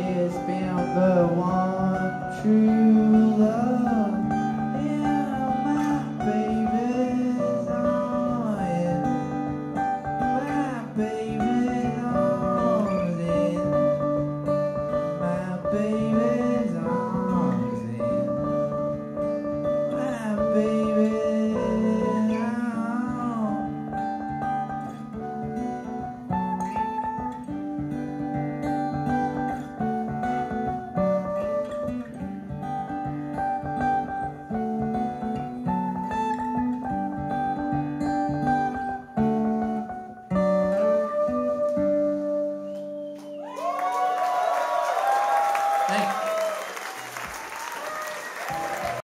It's been the one true love. Thank you.